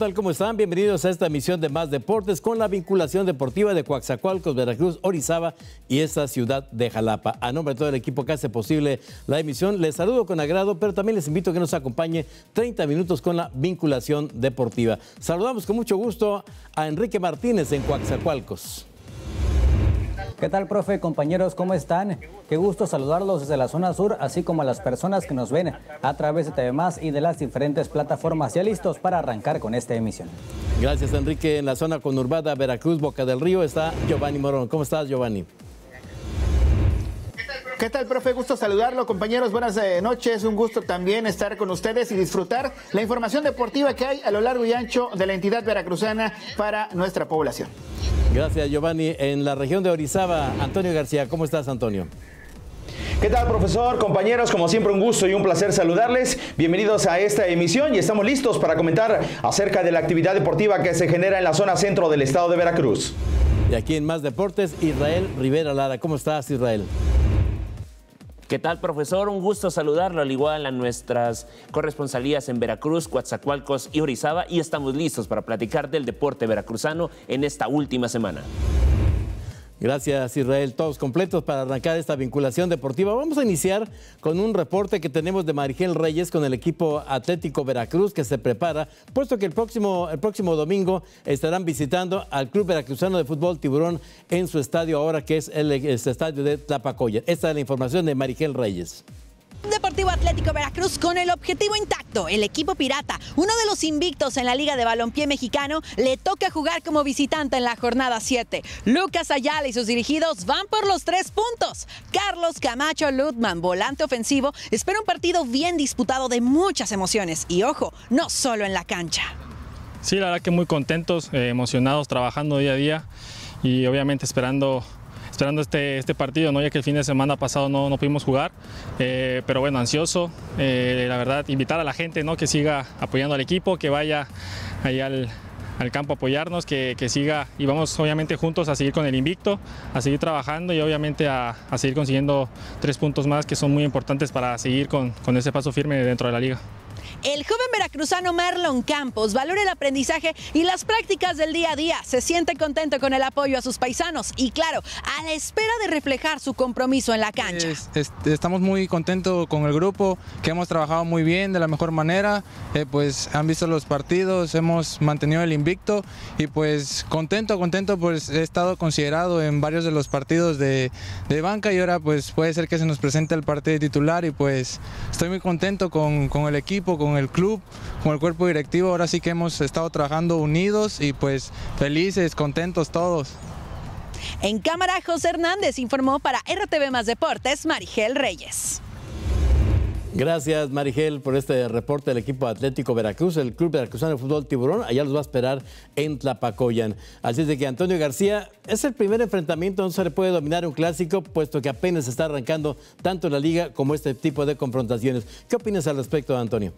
tal? ¿Cómo están? Bienvenidos a esta emisión de Más Deportes con la vinculación deportiva de Coaxacualcos, Veracruz, Orizaba y esta ciudad de Jalapa. A nombre de todo el equipo que hace posible la emisión, les saludo con agrado, pero también les invito a que nos acompañe 30 minutos con la vinculación deportiva. Saludamos con mucho gusto a Enrique Martínez en Coaxacualcos. ¿Qué tal, profe? Compañeros, ¿cómo están? Qué gusto saludarlos desde la zona sur, así como a las personas que nos ven a través de TV y de las diferentes plataformas. Ya listos para arrancar con esta emisión. Gracias, Enrique. En la zona conurbada Veracruz, Boca del Río, está Giovanni Morón. ¿Cómo estás, Giovanni? ¿Qué tal, profe? Gusto saludarlo, compañeros. Buenas eh, noches. Un gusto también estar con ustedes y disfrutar la información deportiva que hay a lo largo y ancho de la entidad veracruzana para nuestra población. Gracias, Giovanni. En la región de Orizaba, Antonio García. ¿Cómo estás, Antonio? ¿Qué tal, profesor? Compañeros, como siempre, un gusto y un placer saludarles. Bienvenidos a esta emisión y estamos listos para comentar acerca de la actividad deportiva que se genera en la zona centro del estado de Veracruz. Y aquí en Más Deportes, Israel Rivera Lara. ¿Cómo estás, Israel? ¿Qué tal, profesor? Un gusto saludarlo, al igual a nuestras corresponsalías en Veracruz, Coatzacoalcos y Orizaba, y estamos listos para platicar del deporte veracruzano en esta última semana. Gracias Israel, todos completos para arrancar esta vinculación deportiva. Vamos a iniciar con un reporte que tenemos de Marigel Reyes con el equipo Atlético Veracruz que se prepara, puesto que el próximo, el próximo domingo estarán visitando al Club Veracruzano de Fútbol Tiburón en su estadio ahora que es el, estadio de Tlapacoya. Esta es la información de Marigel Reyes. Deportivo Atlético Veracruz con el objetivo intacto. El equipo pirata, uno de los invictos en la Liga de Balompié Mexicano, le toca jugar como visitante en la jornada 7. Lucas Ayala y sus dirigidos van por los tres puntos. Carlos Camacho Lutman, volante ofensivo, espera un partido bien disputado de muchas emociones. Y ojo, no solo en la cancha. Sí, la verdad que muy contentos, eh, emocionados, trabajando día a día y obviamente esperando esperando este, este partido, ¿no? ya que el fin de semana pasado no, no pudimos jugar, eh, pero bueno, ansioso, eh, la verdad, invitar a la gente ¿no? que siga apoyando al equipo, que vaya ahí al, al campo apoyarnos, que, que, siga y vamos obviamente juntos a seguir con el invicto, a seguir trabajando y obviamente a, a seguir consiguiendo tres puntos más que son muy importantes para seguir con, con ese paso firme dentro de la liga. El joven veracruzano Marlon Campos valora el aprendizaje y las prácticas del día a día. Se siente contento con el apoyo a sus paisanos y, claro, a la espera de reflejar su compromiso en la cancha. Es, es, estamos muy contentos con el grupo, que hemos trabajado muy bien, de la mejor manera. Eh, pues han visto los partidos, hemos mantenido el invicto y, pues, contento, contento, pues he estado considerado en varios de los partidos de, banca y ahora, pues, puede ser que se nos presente el partido titular y, pues, estoy muy contento con, con el equipo, con el club, con el cuerpo directivo. Ahora sí que hemos estado trabajando unidos y pues felices, contentos todos. En cámara, José Hernández informó para RTV Más Deportes, Marigel Reyes. Gracias, Marigel, por este reporte del equipo Atlético Veracruz. El Club Veracruzano de Fútbol Tiburón, allá los va a esperar en Tlapacoyan. Así es de que Antonio García, es el primer enfrentamiento donde se le puede dominar un clásico, puesto que apenas está arrancando tanto la liga como este tipo de confrontaciones. ¿Qué opinas al respecto, Antonio?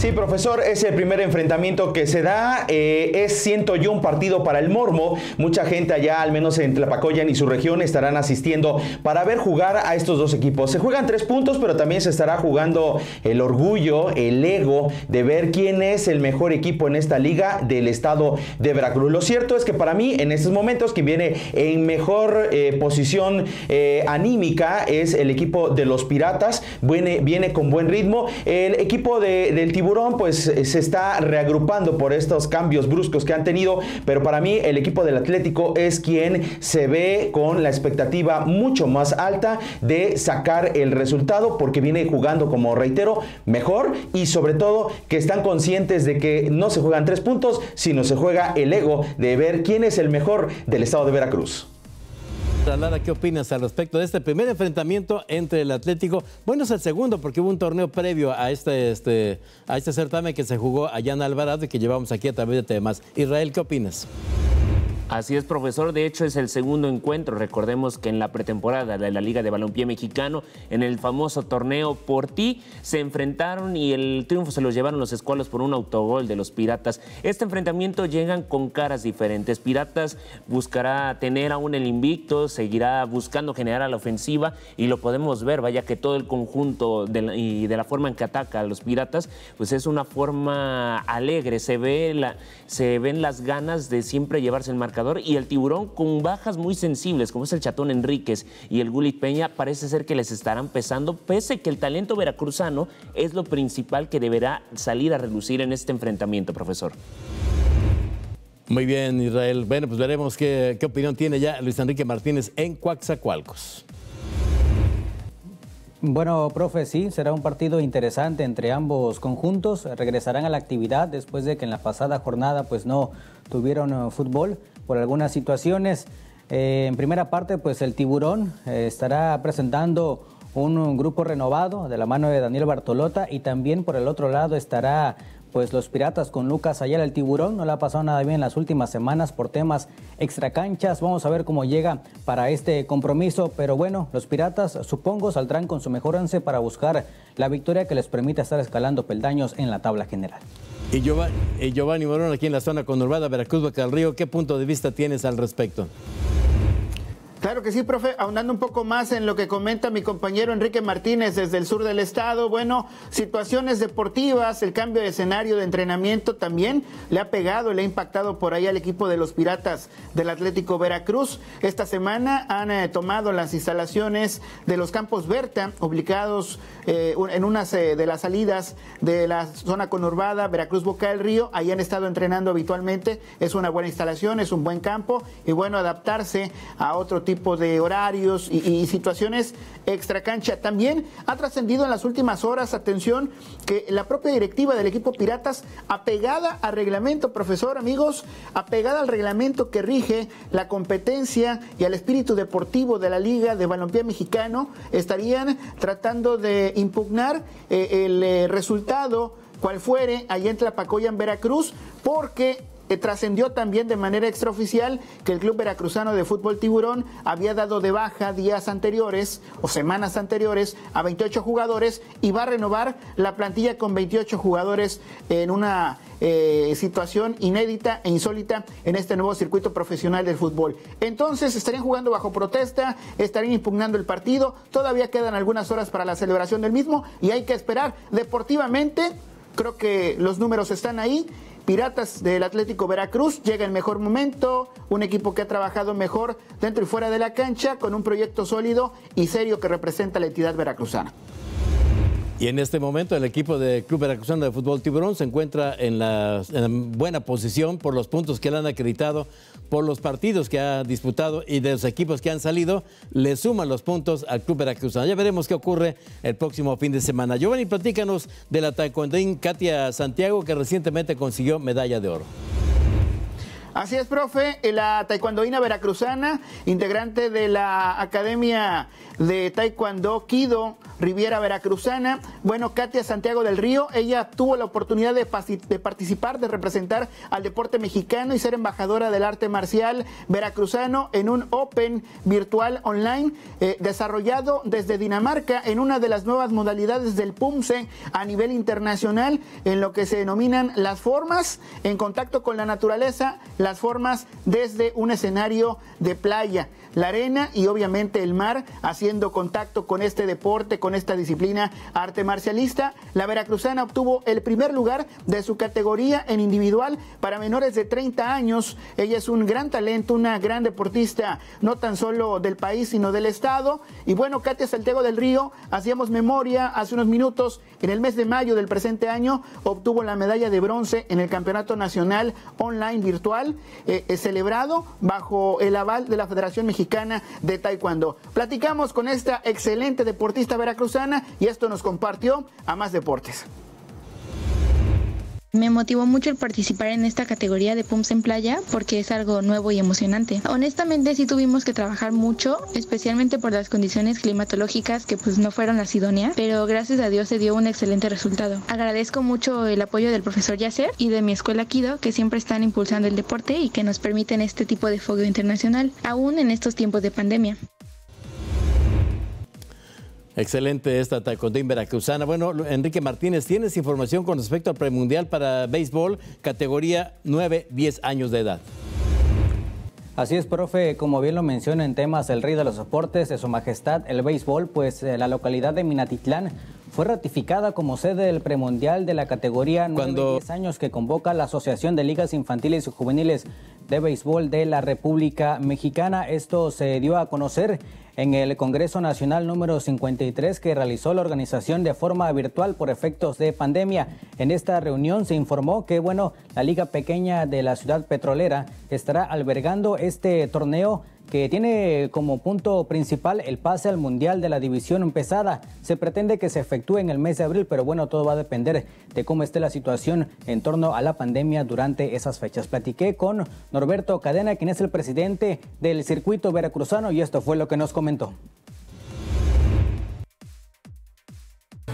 Sí, profesor, es el primer enfrentamiento que se da. Eh, es, siento yo, un partido para el Mormo. Mucha gente allá, al menos en Tlapacoyan y su región, estarán asistiendo para ver jugar a estos dos equipos. Se juegan tres puntos, pero también se estará jugando el orgullo, el ego de ver quién es el mejor equipo en esta liga del estado de Veracruz. Lo cierto es que para mí, en estos momentos, quien viene en mejor eh, posición eh, anímica es el equipo de los Piratas. Viene, viene con buen ritmo. El equipo de, del Tiburón pues se está reagrupando por estos cambios bruscos que han tenido, pero para mí el equipo del Atlético es quien se ve con la expectativa mucho más alta de sacar el resultado porque viene jugando, como reitero, mejor y sobre todo que están conscientes de que no se juegan tres puntos, sino se juega el ego de ver quién es el mejor del estado de Veracruz. Lara, ¿qué opinas al respecto de este primer enfrentamiento entre el Atlético? Bueno, es el segundo porque hubo un torneo previo a este, este, a este certamen que se jugó allá en Alvarado y que llevamos aquí a través de temas. Israel, ¿qué opinas? Así es, profesor. De hecho, es el segundo encuentro. Recordemos que en la pretemporada de la Liga de Balompié Mexicano, en el famoso torneo por ti, se enfrentaron y el triunfo se los llevaron los escualos por un autogol de los Piratas. Este enfrentamiento llegan con caras diferentes. Piratas buscará tener aún el invicto, seguirá buscando generar a la ofensiva y lo podemos ver, vaya que todo el conjunto y de la forma en que ataca a los Piratas, pues es una forma alegre. Se, ve se ven las ganas de siempre llevarse el marcador y el tiburón con bajas muy sensibles, como es el Chatón Enríquez y el Gulit Peña, parece ser que les estarán pesando, pese que el talento veracruzano es lo principal que deberá salir a relucir en este enfrentamiento, profesor. Muy bien, Israel. Bueno, pues veremos qué, qué opinión tiene ya Luis Enrique Martínez en Coaxacualcos. Bueno, profe, sí, será un partido interesante entre ambos conjuntos. Regresarán a la actividad después de que en la pasada jornada pues no tuvieron eh, fútbol por algunas situaciones. Eh, en primera parte, pues el tiburón eh, estará presentando un, grupo renovado de la mano de Daniel Bartolota y también por el otro lado estará pues los Piratas con Lucas Ayala, el tiburón, no le ha pasado nada bien en las últimas semanas por temas extracanchas. Vamos a ver cómo llega para este compromiso, pero bueno, los Piratas supongo saldrán con su mejor once para buscar la victoria que les permita estar escalando peldaños en la tabla general. Y Giovanni, Morón, aquí en la zona conurbada Veracruz, Baca del Río, ¿qué punto de vista tienes al respecto? Claro que sí, profe. Ahondando un poco más en lo que comenta mi compañero Enrique Martínez desde el sur del estado. Bueno, situaciones deportivas, el cambio de escenario de entrenamiento también le ha pegado, le ha impactado por ahí al equipo de los Piratas del Atlético Veracruz. Esta semana han eh, tomado las instalaciones de los Campos Berta, ubicados eh, en unas eh, de las salidas de la zona conurbada Veracruz Boca del Río. Ahí han estado entrenando habitualmente. Es una buena instalación, es un buen campo y bueno, adaptarse a otro tipo tipo de horarios y, situaciones extra cancha. También ha trascendido en las últimas horas, atención, que la propia directiva del equipo Piratas, apegada al reglamento, profesor, amigos, apegada al reglamento que rige la competencia y al espíritu deportivo de la Liga de Balompié Mexicano, estarían tratando de impugnar eh, el eh, resultado cual fuere allá en Tlapacoya, en Veracruz, porque trascendió también de manera extraoficial que el Club Veracruzano de Fútbol Tiburón había dado de baja días anteriores o semanas anteriores a 28 jugadores y va a renovar la plantilla con 28 jugadores en una eh, situación inédita e insólita en este nuevo circuito profesional del fútbol. Entonces estarían jugando bajo protesta, estarían impugnando el partido, todavía quedan algunas horas para la celebración del mismo y hay que esperar deportivamente. Creo que los números están ahí Piratas del Atlético Veracruz llega en mejor momento, un equipo que ha trabajado mejor dentro y fuera de la cancha, con un proyecto sólido y serio que representa la entidad veracruzana. Y en este momento el equipo de Club Veracruzano de Fútbol Tiburón se encuentra en la, buena posición por los puntos que le han acreditado, por los partidos que ha disputado y de los equipos que han salido, le suman los puntos al Club Veracruzano. Ya veremos qué ocurre el próximo fin de semana. Giovanni, platícanos de la taekwondoín Katia Santiago, que recientemente consiguió medalla de oro. Así es, profe, la taekwondoína veracruzana, integrante de la Academia de Taekwondo Kido Riviera Veracruzana. Bueno, Katia Santiago del Río, ella tuvo la oportunidad de, participar, de representar al deporte mexicano y ser embajadora del arte marcial veracruzano en un Open virtual online eh, desarrollado desde Dinamarca en una de las nuevas modalidades del PUMSE a nivel internacional en lo que se denominan las formas en contacto con la naturaleza, las formas desde un escenario de playa la arena y obviamente el mar, haciendo contacto con este deporte, con esta disciplina arte marcialista. La veracruzana obtuvo el primer lugar de su categoría en individual para menores de 30 años. Ella es un gran talento, una gran deportista, no tan solo del país, sino del estado. Y bueno, Katia Santiago del Río, hacíamos memoria hace unos minutos, en el mes de mayo del presente año, obtuvo la medalla de bronce en el Campeonato Nacional Online Virtual, eh, eh, celebrado bajo el aval de la Federación Mexicana de Taekwondo. Platicamos con esta excelente deportista veracruzana y esto nos compartió a más deportes. Me motivó mucho el participar en esta categoría de Pumps en playa porque es algo nuevo y emocionante. Honestamente sí tuvimos que trabajar mucho, especialmente por las condiciones climatológicas que pues no fueron las idóneas, pero gracias a Dios se dio un excelente resultado. Agradezco mucho el apoyo del profesor Yasser y de mi escuela Kido que siempre están impulsando el deporte y que nos permiten este tipo de fogueo internacional, aún en estos tiempos de pandemia. Excelente esta taekwondo veracruzana. Bueno, Enrique Martínez, ¿tienes información con respecto al premundial para béisbol categoría 9-10 años de edad? Así es, profe, como bien lo menciona en temas el rey de los deportes de su majestad, el béisbol, pues eh, la localidad de Minatitlán fue ratificada como sede del premundial de la categoría 9-10 años que convoca la Asociación de Ligas Infantiles y Juveniles de Béisbol de la República Mexicana. Esto se dio a conocer en el Congreso Nacional número 53 que realizó la organización de forma virtual por efectos de pandemia. En esta reunión se informó que, bueno, la Liga Pequeña de la Ciudad Petrolera estará albergando este torneo que tiene como punto principal el pase al Mundial de la División Pesada. Se pretende que se efectúe en el mes de abril, pero bueno, todo va a depender de cómo esté la situación en torno a la pandemia durante esas fechas. Platiqué con Norberto Cadena, quien es el presidente del circuito veracruzano, y esto fue lo que nos comentó.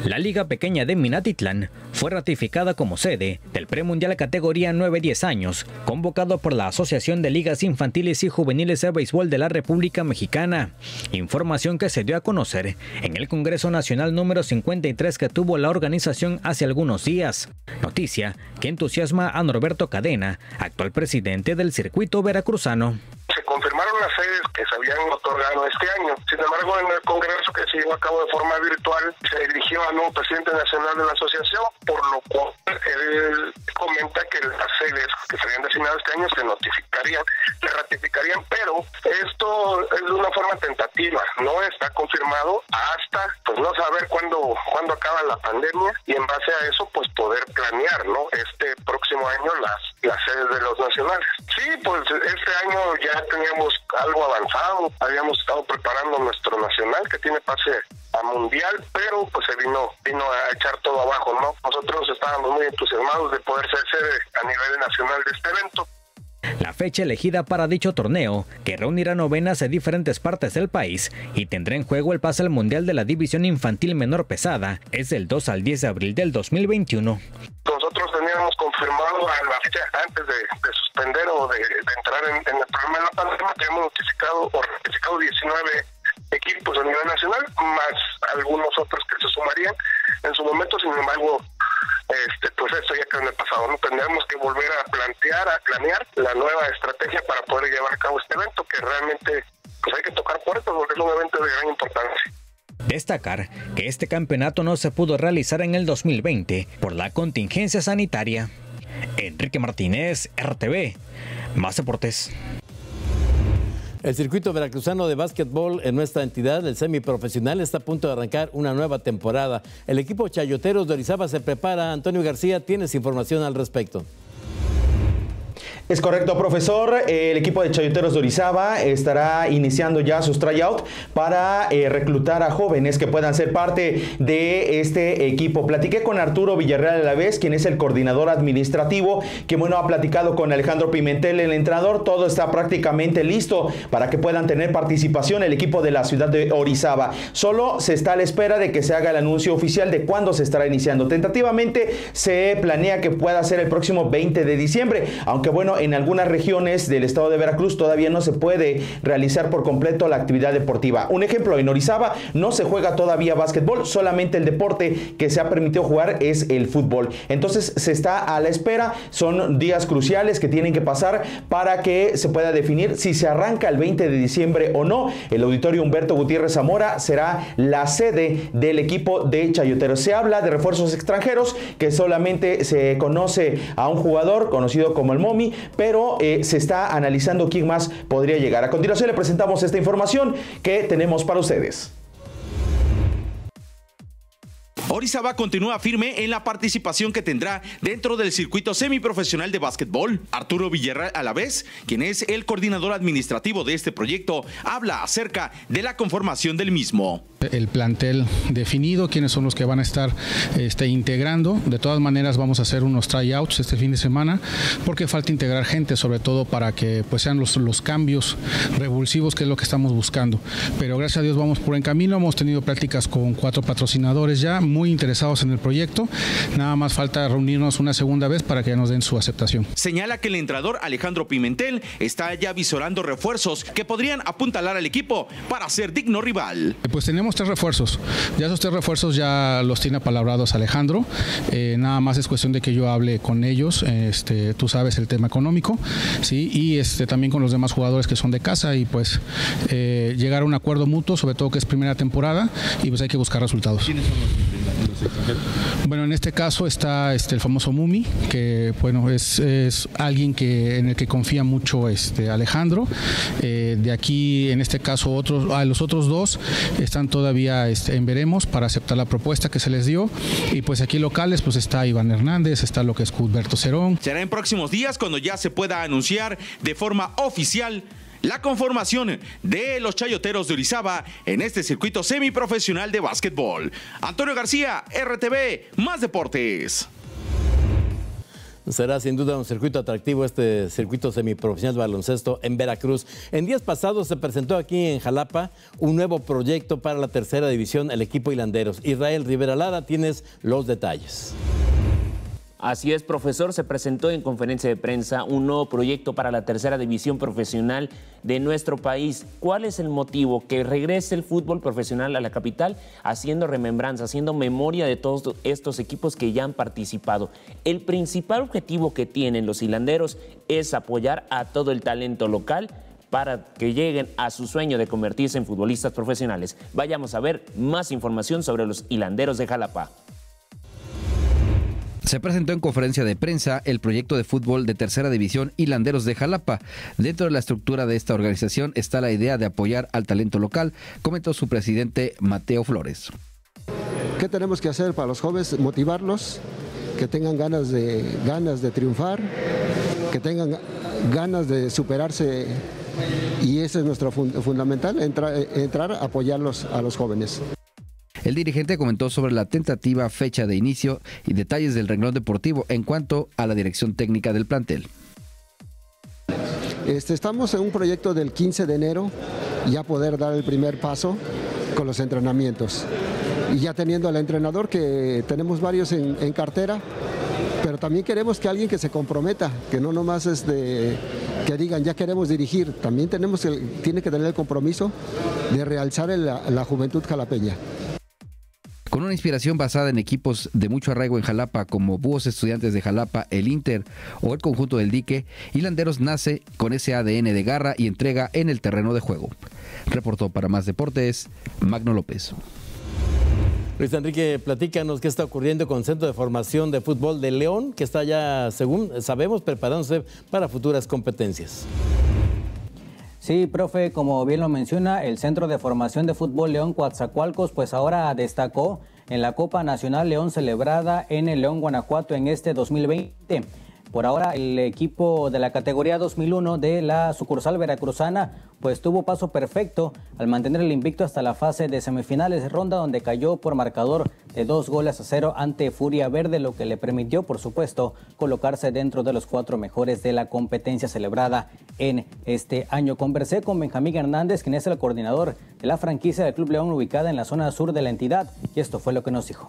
La Liga Pequeña de Minatitlán fue ratificada como sede del premundial categoría 9-10 años, convocado por la Asociación de Ligas Infantiles y Juveniles de Béisbol de la República Mexicana. Información que se dio a conocer en el Congreso Nacional número 53 que tuvo la organización hace algunos días. Noticia que entusiasma a Norberto Cadena, actual presidente del circuito veracruzano se confirmaron las sedes que otorgado este año. Sin embargo, en el Congreso que se llevó a cabo de forma virtual, se dirigió al nuevo presidente nacional de la asociación, por lo cual él comenta que las sedes que se habían designado este año se notificarían, se ratificarían, pero esto es de una forma tentativa, no está confirmado hasta pues no saber cuándo, cuándo acaba la pandemia y en base a eso pues poder planear, ¿no? Este próximo año las, las sedes de los nacionales. Sí, pues este año ya teníamos algo avanzado, habíamos estado preparando nuestro nacional que tiene pase a mundial, pero pues se vino, vino a echar todo abajo, ¿no? Nosotros estábamos muy entusiasmados de poder ser sede a nivel nacional de este evento. La fecha elegida para dicho torneo, que reunirá novenas de diferentes partes del país y tendrá en juego el pase al Mundial de la División Infantil Menor Pesada, es del 2 al 10 de abril del 2021. Nosotros teníamos confirmado a la fecha antes de, suspender o de, entrar en, el problema de la pandemia, teníamos notificado o ratificado 19 equipos a nivel nacional, más algunos otros que se sumarían en su momento, sin embargo, este, pues eso ya quedó en el pasado. ¿no? Tendremos que volver a plantear, a planear la nueva estrategia para poder llevar a cabo este evento, que realmente pues hay que tocar puertas porque es un evento de gran importancia. Destacar que este campeonato no se pudo realizar en el 2020 por la contingencia sanitaria. Enrique Martínez, RTV, Más Deportes. El circuito veracruzano de básquetbol en nuestra entidad, el semiprofesional, está a punto de arrancar una nueva temporada. El equipo Chayoteros de Orizaba se prepara. Antonio García, ¿tienes información al respecto? Es correcto, profesor. El equipo de Chayoteros de Orizaba estará iniciando ya sus tryout para eh, reclutar a jóvenes que puedan ser parte de este equipo. Platiqué con Arturo Villarreal a la vez, quien es el coordinador administrativo, que bueno, ha platicado con Alejandro Pimentel, el entrenador. Todo está prácticamente listo para que puedan tener participación el equipo de la ciudad de Orizaba. Solo se está a la espera de que se haga el anuncio oficial de cuándo se estará iniciando. Tentativamente se planea que pueda ser el próximo 20 de diciembre, aunque bueno, en algunas regiones del estado de Veracruz todavía no se puede realizar por completo la actividad deportiva. Un ejemplo, en Orizaba no se juega todavía básquetbol, solamente el deporte que se ha permitido jugar es el fútbol. Entonces se está a la espera, son días cruciales que tienen que pasar para que se pueda definir si se arranca el 20 de diciembre o no. El auditorio Humberto Gutiérrez Zamora será la sede del equipo de Chayoteros. Se habla de refuerzos extranjeros que solamente se conoce a un jugador conocido como el Momi, pero eh, se está analizando quién más podría llegar. A continuación le presentamos esta información que tenemos para ustedes. Orizaba continúa firme en la participación que tendrá dentro del circuito semiprofesional de básquetbol. Arturo Villarreal a la vez, quien es el coordinador administrativo de este proyecto, habla acerca de la conformación del mismo. El plantel definido, quiénes son los que van a estar este, integrando. De todas maneras vamos a hacer unos tryouts este fin de semana porque falta integrar gente, sobre todo para que pues, sean los, los cambios revulsivos que es lo que estamos buscando. Pero gracias a Dios vamos por buen camino, hemos tenido prácticas con cuatro patrocinadores ya muy interesados en el proyecto. Nada más falta reunirnos una segunda vez para que nos den su aceptación. Señala que el entrenador Alejandro Pimentel está ya visorando refuerzos que podrían apuntalar al equipo para ser digno rival. Pues tenemos tres refuerzos. Ya esos tres refuerzos ya los tiene apalabrados Alejandro. Eh, nada más es cuestión de que yo hable con ellos. Este, tú sabes el tema económico, sí, y este también con los demás jugadores que son de casa y pues eh, llegar a un acuerdo mutuo, sobre todo que es primera temporada y pues hay que buscar resultados. ¿Quiénes son los, Bueno, en este caso está este el famoso Mumi, que bueno es, es alguien que en el que confía mucho este Alejandro. Eh, de aquí, en este caso, otros, a los otros dos están todavía este, en veremos para aceptar la propuesta que se les dio. Y pues aquí locales, pues está Iván Hernández, está lo que es Cusberto Cerón. Será en próximos días cuando ya se pueda anunciar de forma oficial la conformación de los Chayoteros de Orizaba en este circuito semiprofesional de básquetbol. Antonio García, RTV, más deportes. Será sin duda un circuito atractivo este circuito semiprofesional de baloncesto en Veracruz. En días pasados se presentó aquí en Jalapa un nuevo proyecto para la tercera división, el equipo hilanderos. Israel Rivera Lara, tienes los detalles. Así es, profesor, se presentó en conferencia de prensa un nuevo proyecto para la tercera división profesional de nuestro país. ¿Cuál es el motivo? Que regrese el fútbol profesional a la capital haciendo remembranza, haciendo memoria de todos estos equipos que ya han participado. El principal objetivo que tienen los hilanderos es apoyar a todo el talento local para que lleguen a su sueño de convertirse en futbolistas profesionales. Vayamos a ver más información sobre los hilanderos de Jalapa. Se presentó en conferencia de prensa el proyecto de fútbol de tercera división Hilanderos de Jalapa. Dentro de la estructura de esta organización está la idea de apoyar al talento local, comentó su presidente Mateo Flores. ¿Qué tenemos que hacer para los jóvenes? Motivarlos, que tengan ganas de, ganas de triunfar, que tengan ganas de superarse y ese es nuestro fundamental, entrar, entrar a apoyarlos a los jóvenes. El dirigente comentó sobre la tentativa fecha de inicio y detalles del renglón deportivo en cuanto a la dirección técnica del plantel. Este, estamos en un proyecto del 15 de enero, ya poder dar el primer paso con los entrenamientos. Y ya teniendo al entrenador, que tenemos varios en, cartera, pero también queremos que alguien que se comprometa, que no nomás es que digan ya queremos dirigir, también tenemos tiene que tener el compromiso de realzar la juventud jalapeña. Con una inspiración basada en equipos de mucho arraigo en Jalapa como Búhos Estudiantes de Jalapa, el Inter o el conjunto del Dique, Hilanderos nace con ese ADN de garra y entrega en el terreno de juego. Reportó para Más Deportes, Magno López. Luis Enrique, platícanos qué está ocurriendo con el Centro de Formación de Fútbol de León, que está ya, según sabemos, preparándose para futuras competencias. Sí, profe, como bien lo menciona, el Centro de Formación de Fútbol León Coatzacoalcos, pues ahora destacó en la Copa Nacional León celebrada en el León, Guanajuato en este 2020. Por ahora, el equipo de la categoría 2001 de la sucursal veracruzana pues tuvo paso perfecto al mantener el invicto hasta la fase de semifinales de ronda donde cayó por marcador de dos goles a cero ante Furia Verde, lo que le permitió, por supuesto, colocarse dentro de los cuatro mejores de la competencia celebrada en este año. Conversé con Benjamín Hernández, quien es el coordinador de la franquicia del Club León ubicada en la zona sur de la entidad, y esto fue lo que nos dijo.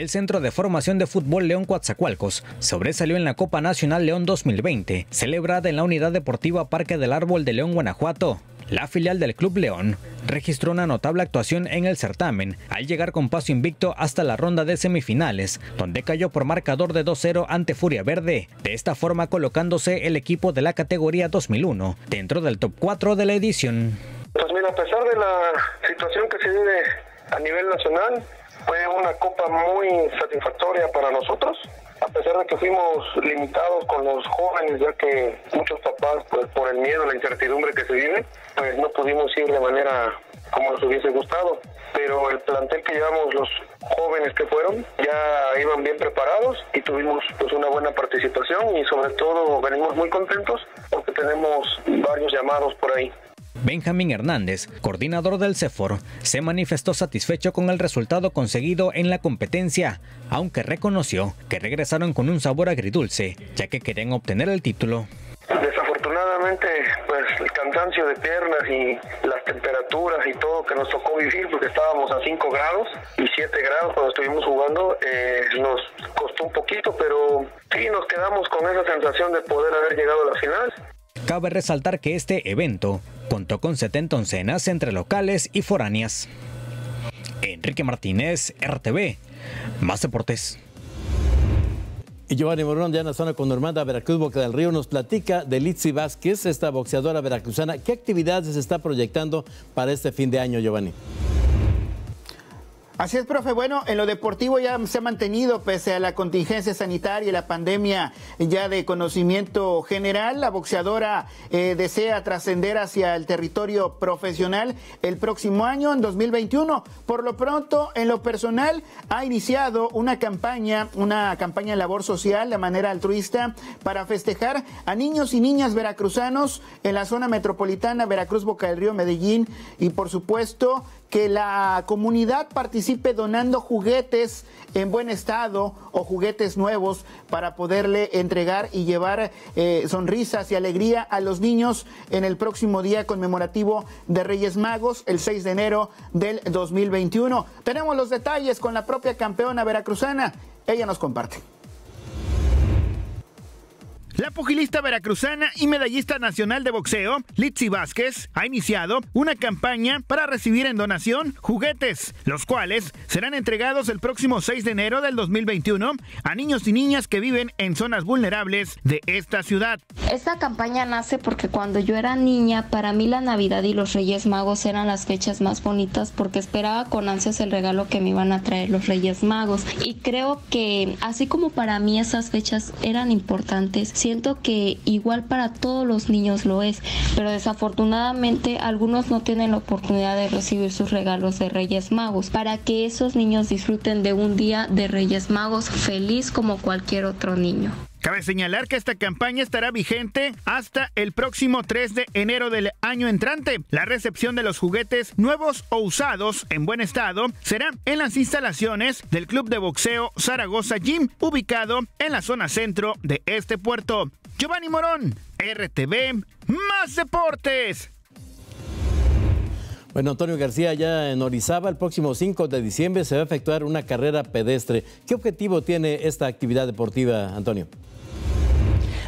El Centro de Formación de Fútbol León Coatzacoalcos sobresalió en la Copa Nacional León 2020, celebrada en la Unidad Deportiva Parque del Árbol de León, Guanajuato. La filial del Club León registró una notable actuación en el certamen al llegar con paso invicto hasta la ronda de semifinales, donde cayó por marcador de 2-0 ante Furia Verde, de esta forma colocándose el equipo de la categoría 2001 dentro del top 4 de la edición. Pues mira, a pesar de la situación que se vive a nivel nacional, fue una copa muy satisfactoria para nosotros, a pesar de que fuimos limitados con los jóvenes, ya que muchos papás, pues, por el miedo, la incertidumbre que se vive, pues no pudimos ir de manera como nos hubiese gustado. Pero el plantel que llevamos, los jóvenes que fueron, ya iban bien preparados y tuvimos pues una buena participación y sobre todo venimos muy contentos porque tenemos varios llamados por ahí. Benjamín Hernández, coordinador del CEFOR, se manifestó satisfecho con el resultado conseguido en la competencia, aunque reconoció que regresaron con un sabor agridulce, ya que querían obtener el título. Desafortunadamente, pues el cansancio de piernas y las temperaturas y todo que nos tocó vivir, porque estábamos a 5 grados y 7 grados cuando estuvimos jugando, eh, nos costó un poquito, pero sí nos quedamos con esa sensación de poder haber llegado a la final. Cabe resaltar que este evento contó con 70 oncenas entre locales y foráneas. Enrique Martínez, RTV, Más Deportes. Y Giovanni Morón, ya en la zona con Normanda, Veracruz, Boca del Río, nos platica de Litsi Vázquez, esta boxeadora veracruzana. ¿Qué actividades se está proyectando para este fin de año, Giovanni? Así es, profe. Bueno, en lo deportivo ya se ha mantenido, pese a la contingencia sanitaria y la pandemia ya de conocimiento general. La boxeadora eh, desea trascender hacia el territorio profesional el próximo año, en 2021. Por lo pronto, en lo personal, ha iniciado una campaña, una campaña de labor social de manera altruista para festejar a niños y niñas veracruzanos en la zona metropolitana, Veracruz, Boca del Río, Medellín y, por supuesto, que la comunidad participe donando juguetes en buen estado o juguetes nuevos para poderle entregar y llevar eh, sonrisas y alegría a los niños en el próximo día conmemorativo de Reyes Magos, el 6 de enero del 2021. Tenemos los detalles con la propia campeona veracruzana. Ella nos comparte. La pugilista veracruzana y medallista nacional de boxeo, Litsi Vázquez, ha iniciado una campaña para recibir en donación juguetes, los cuales serán entregados el próximo 6 de enero del 2021 a niños y niñas que viven en zonas vulnerables de esta ciudad. Esta campaña nace porque cuando yo era niña, para mí la Navidad y los Reyes Magos eran las fechas más bonitas porque esperaba con ansias el regalo que me iban a traer los Reyes Magos. Y creo que así como para mí esas fechas eran importantes, siento que igual para todos los niños lo es, pero desafortunadamente algunos no tienen la oportunidad de recibir sus regalos de Reyes Magos, para que esos niños disfruten de un día de Reyes Magos feliz como cualquier otro niño. Cabe señalar que esta campaña estará vigente hasta el próximo 3 de enero del año entrante. La recepción de los juguetes nuevos o usados en buen estado será en las instalaciones del Club de Boxeo Zaragoza Gym, ubicado en la zona centro de este puerto. Giovanni Morón, RTV, más deportes. Bueno, Antonio García, ya en Orizaba, el próximo 5 de diciembre se va a efectuar una carrera pedestre. ¿Qué objetivo tiene esta actividad deportiva, Antonio?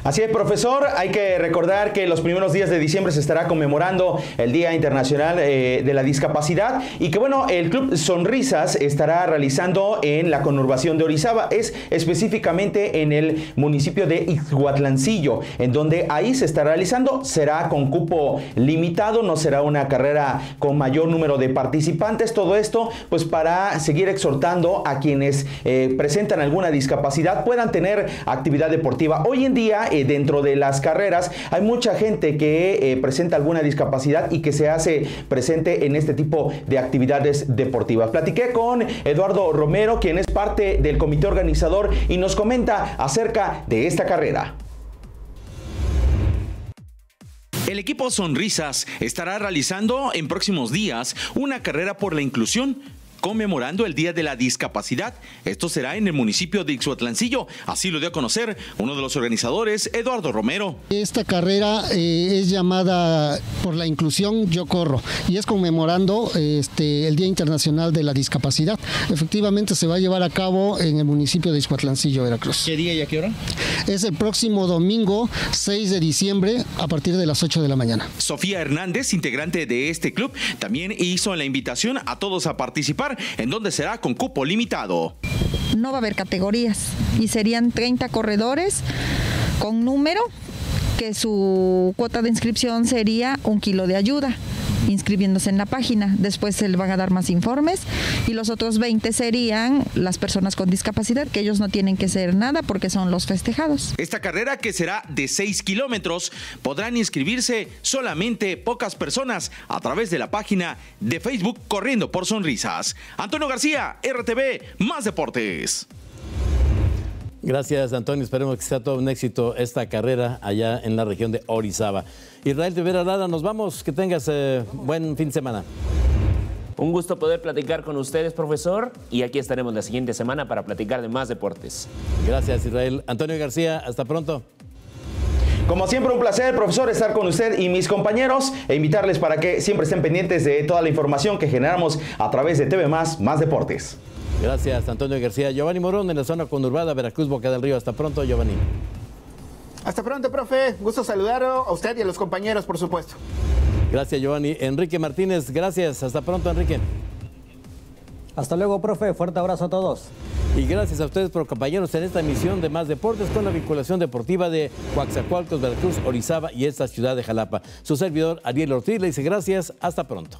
Así es, profesor. Hay que recordar que los primeros días de diciembre se estará conmemorando el Día Internacional eh, de la Discapacidad y que, bueno, el Club Sonrisas estará realizando en la conurbación de Orizaba, es específicamente en el municipio de Ixhuatlancillo, en donde ahí se estará realizando. Será con cupo limitado, no será una carrera con mayor número de participantes. Todo esto, pues, para seguir exhortando a quienes eh, presentan alguna discapacidad puedan tener actividad deportiva. Hoy en día, eh, dentro de las carreras hay mucha gente que eh, presenta alguna discapacidad y que se hace presente en este tipo de actividades deportivas. Platiqué con Eduardo Romero, quien es parte del comité organizador y nos comenta acerca de esta carrera. El equipo Sonrisas estará realizando en próximos días una carrera por la inclusión conmemorando el Día de la Discapacidad. Esto será en el municipio de Ixhuatlancillo. Así lo dio a conocer uno de los organizadores, Eduardo Romero. Esta carrera eh, es llamada por la inclusión Yo Corro y es conmemorando este, el Día Internacional de la Discapacidad. Efectivamente se va a llevar a cabo en el municipio de Ixhuatlancillo, Veracruz. ¿Qué día y a qué hora? Es el próximo domingo 6 de diciembre a partir de las 8 de la mañana. Sofía Hernández, integrante de este club, también hizo la invitación a todos a participar en donde será con cupo limitado. No va a haber categorías y serían 30 corredores con número que su cuota de inscripción sería un kilo de ayuda inscribiéndose en la página. Después se le van a dar más informes y los otros 20 serían las personas con discapacidad, que ellos no tienen que ser nada porque son los festejados. Esta carrera, que será de 6 kilómetros, podrán inscribirse solamente pocas personas a través de la página de Facebook Corriendo por Sonrisas. Antonio García, RTV, Más Deportes. Gracias, Antonio. Esperemos que sea todo un éxito esta carrera allá en la región de Orizaba. Israel Rivera Lara, nos vamos. Que tengas eh, buen fin de semana. Un gusto poder platicar con ustedes, profesor, y aquí estaremos la siguiente semana para platicar de más deportes. Gracias, Israel. Antonio García, hasta pronto. Como siempre, un placer, profesor, estar con usted y mis compañeros e invitarles para que siempre estén pendientes de toda la información que generamos a través de TV Más, Más Deportes. Gracias, Antonio García. Giovanni Morón en la zona conurbada Veracruz, Boca del Río. Hasta pronto, Giovanni. Hasta pronto, profe. Gusto saludarlo a usted y a los compañeros, por supuesto. Gracias, Giovanni. Enrique Martínez, gracias. Hasta pronto, Enrique. Hasta luego, profe. Fuerte abrazo a todos. Y gracias a ustedes por acompañarnos en esta emisión de Más Deportes con la vinculación deportiva de Coaxacualcos, Veracruz, Orizaba y esta ciudad de Jalapa. Su servidor Ariel Ortiz le dice gracias. Hasta pronto.